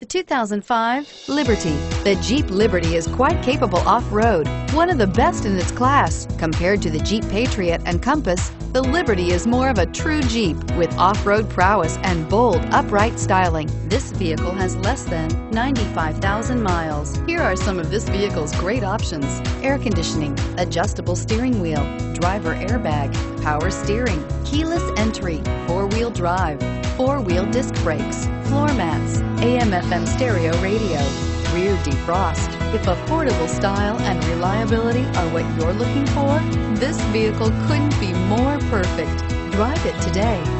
The 2005 Liberty. The Jeep Liberty is quite capable off-road, one of the best in its class. Compared to the Jeep Patriot and Compass, the Liberty is more of a true Jeep with off-road prowess and bold, upright styling. This vehicle has less than 95,000 miles. Here are some of this vehicle's great options. Air conditioning, adjustable steering wheel, driver airbag, power steering, keyless entry, four-wheel drive, four-wheel disc brakes, floor mats, FM stereo radio, rear defrost. If affordable style and reliability are what you're looking for, this vehicle couldn't be more perfect. Drive it today.